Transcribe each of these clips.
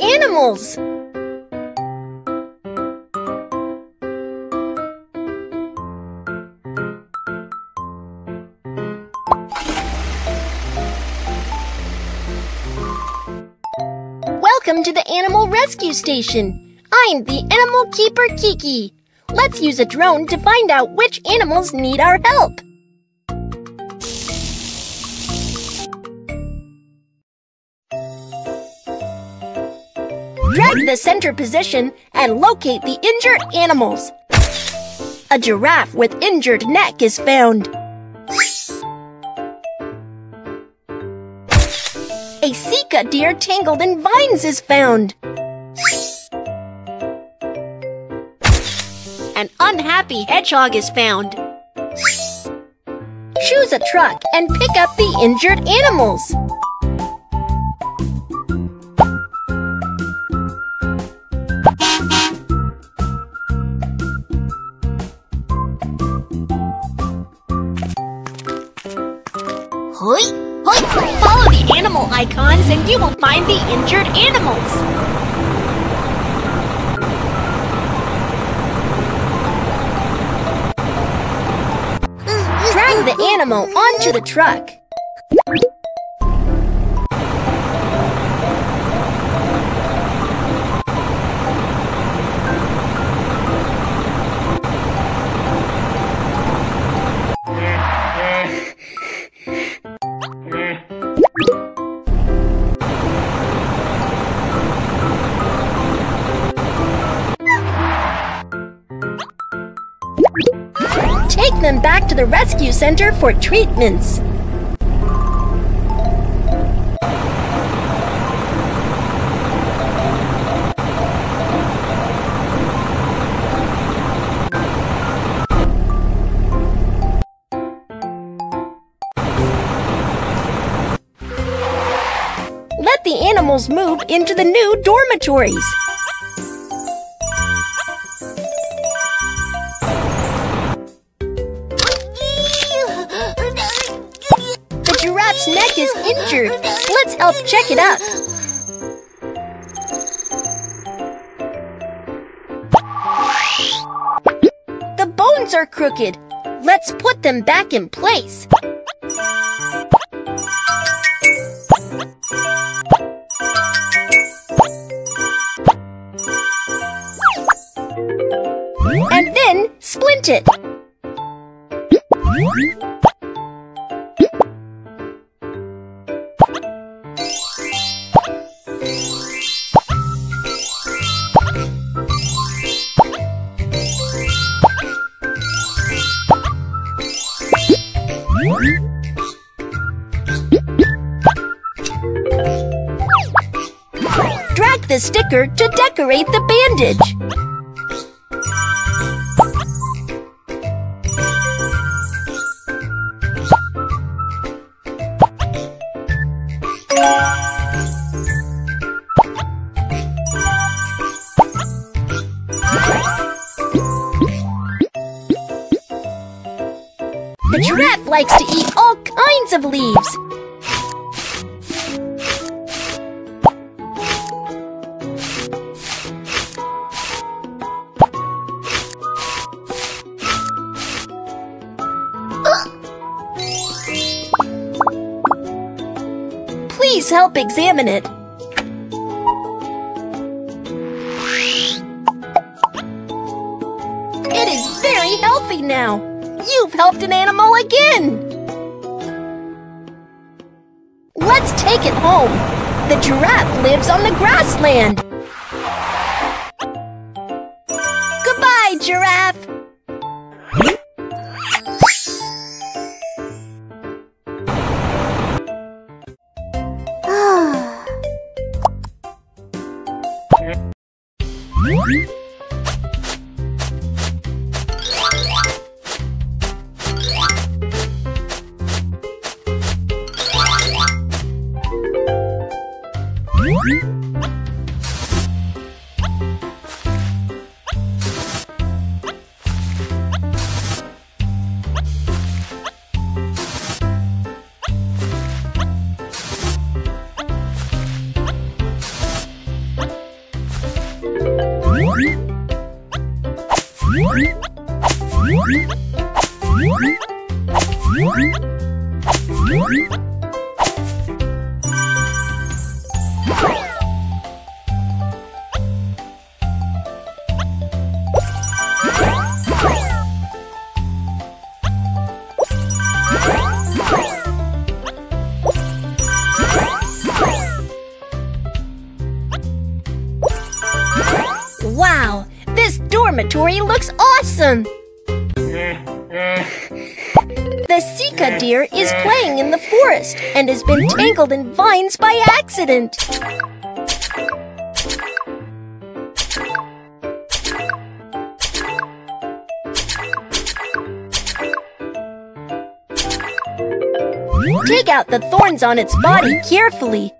animals! Welcome to the Animal Rescue Station. I'm the Animal Keeper Kiki. Let's use a drone to find out which animals need our help. The center position and locate the injured animals. A giraffe with injured neck is found. A Sika deer tangled in vines is found. An unhappy hedgehog is found. Choose a truck and pick up the injured animals. Icons and you will find the injured animals. Drag the animal onto the truck. Take them back to the rescue center for treatments. Let the animals move into the new dormitories. Injured. Let's help check it up. The bones are crooked. Let's put them back in place. And then splint it. Sticker to decorate the bandage. The giraffe likes to eat all kinds of leaves. Please help examine it. It is very healthy now. You've helped an animal again. Let's take it home. The giraffe lives on the grassland. Goodbye, giraffe. Looks awesome! The Sika deer is playing in the forest and has been tangled in vines by accident. Take out the thorns on its body carefully.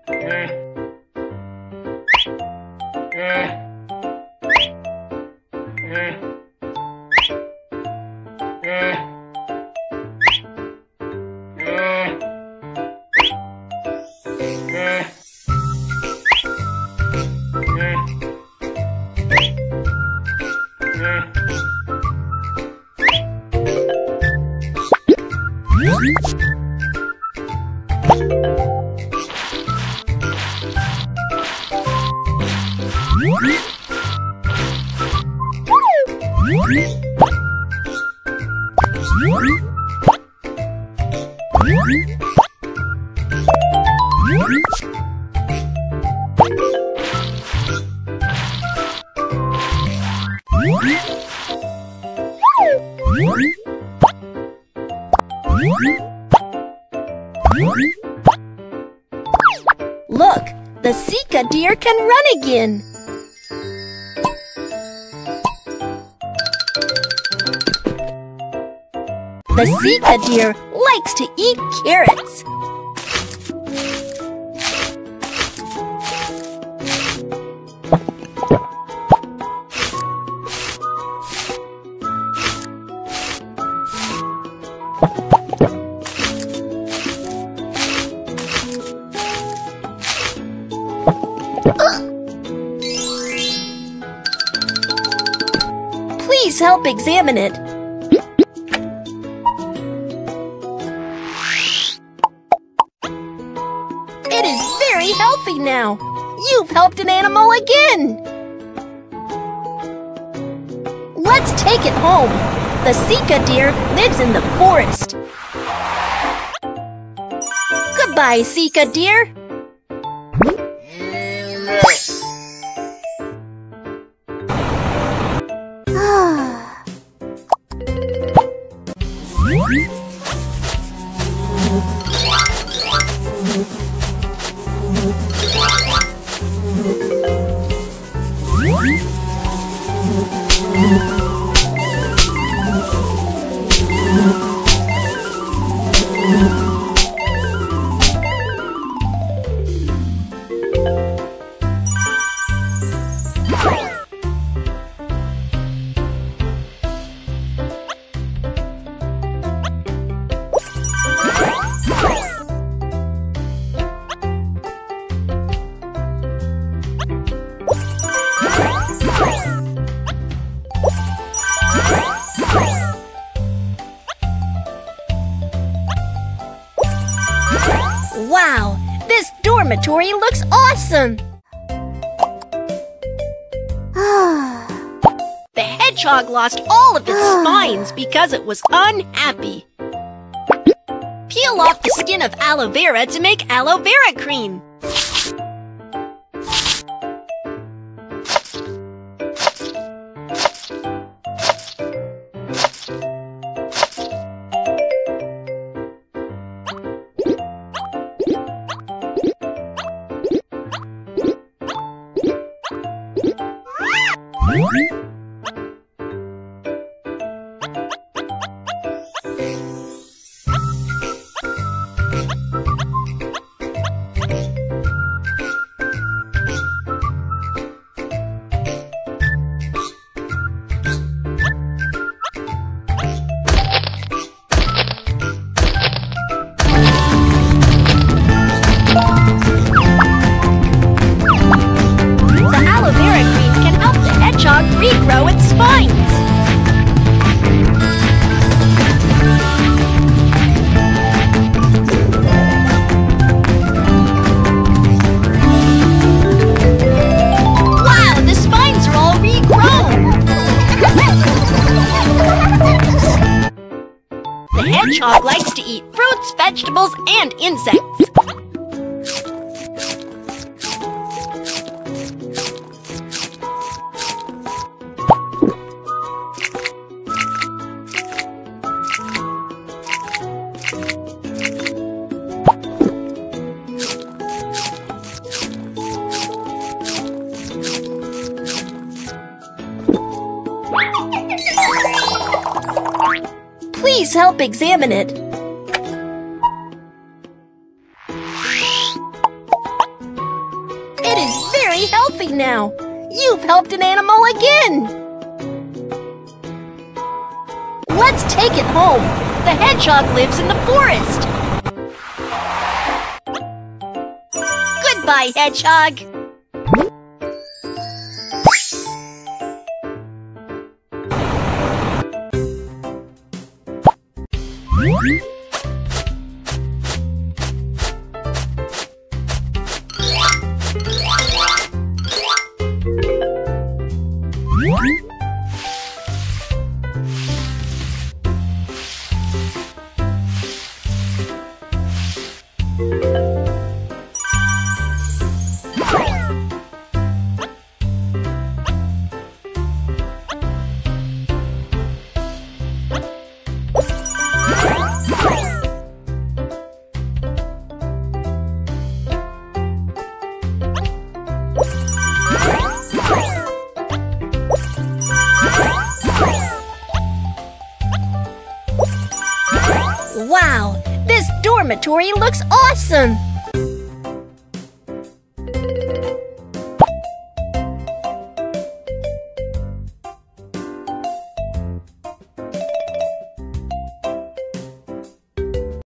Look, the Sika deer can run again. The Sika deer likes to eat carrots. Please help examine it. It is very healthy now. You've helped an animal again. Let's take it home. The Sika deer lives in the forest. Goodbye, Sika deer. Wow, this dormitory looks awesome! the hedgehog lost all of its spines because it was unhappy. Peel off the skin of aloe vera to make aloe vera cream. Hedgehog likes to eat fruits, vegetables, and insects. Please help examine it. It is very healthy now. You've helped an animal again. Let's take it home. The hedgehog lives in the forest. Goodbye, hedgehog. Dormitory looks awesome!